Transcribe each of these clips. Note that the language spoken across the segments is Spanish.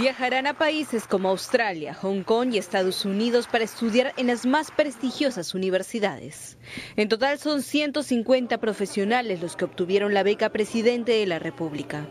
Viajarán a países como Australia, Hong Kong y Estados Unidos para estudiar en las más prestigiosas universidades. En total son 150 profesionales los que obtuvieron la beca Presidente de la República.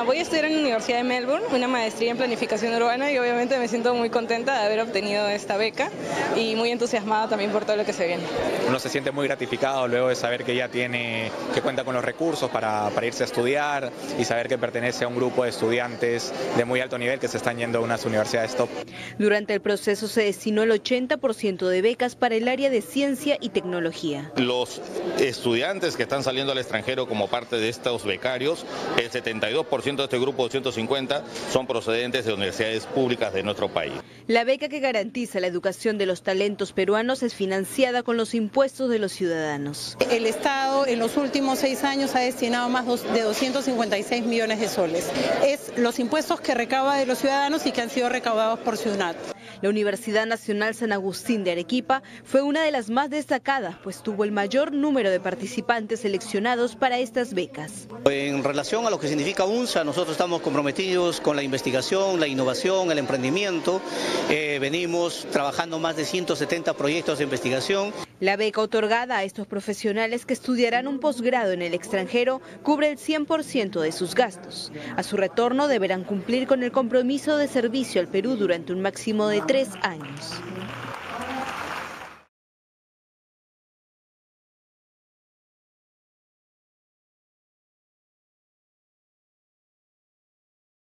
Ah, voy a estudiar en la Universidad de Melbourne, una maestría en planificación urbana y obviamente me siento muy contenta de haber obtenido esta beca y muy entusiasmada también por todo lo que se viene. Uno se siente muy gratificado luego de saber que ya tiene, que cuenta con los recursos para, para irse a estudiar y saber que pertenece a un grupo de estudiantes de muy alto nivel que se están yendo a unas universidades top. Durante el proceso se destinó el 80% de becas para el área de ciencia y tecnología. Los estudiantes que están saliendo al extranjero como parte de estos becarios, el 72% de este grupo de 150 son procedentes de universidades públicas de nuestro país. La beca que garantiza la educación de los talentos peruanos es financiada con los impuestos de los ciudadanos. El Estado en los últimos seis años ha destinado más de 256 millones de soles. Es los impuestos que recaba de los ciudadanos y que han sido recaudados por Ciudad. La Universidad Nacional San Agustín de Arequipa fue una de las más destacadas, pues tuvo el mayor número de participantes seleccionados para estas becas. En relación a lo que significa UNSA, nosotros estamos comprometidos con la investigación, la innovación, el emprendimiento. Eh, venimos trabajando más de 170 proyectos de investigación. La beca otorgada a estos profesionales que estudiarán un posgrado en el extranjero cubre el 100% de sus gastos. A su retorno deberán cumplir con el compromiso de servicio al Perú durante un máximo de tres años.